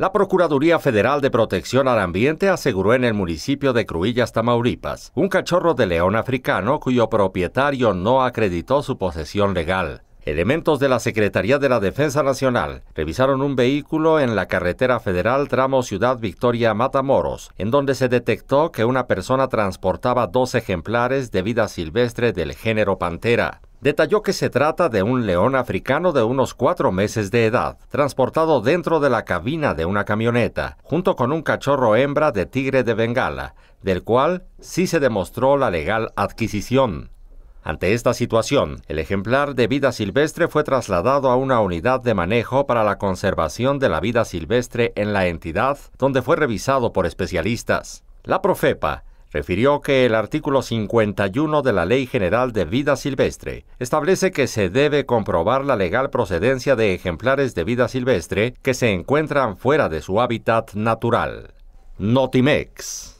La Procuraduría Federal de Protección al Ambiente aseguró en el municipio de Cruillas, Tamaulipas, un cachorro de león africano cuyo propietario no acreditó su posesión legal. Elementos de la Secretaría de la Defensa Nacional revisaron un vehículo en la carretera federal tramo Ciudad Victoria Matamoros, en donde se detectó que una persona transportaba dos ejemplares de vida silvestre del género pantera. Detalló que se trata de un león africano de unos cuatro meses de edad, transportado dentro de la cabina de una camioneta, junto con un cachorro hembra de tigre de Bengala, del cual sí se demostró la legal adquisición. Ante esta situación, el ejemplar de vida silvestre fue trasladado a una unidad de manejo para la conservación de la vida silvestre en la entidad, donde fue revisado por especialistas. La Profepa refirió que el artículo 51 de la Ley General de Vida Silvestre establece que se debe comprobar la legal procedencia de ejemplares de vida silvestre que se encuentran fuera de su hábitat natural. Notimex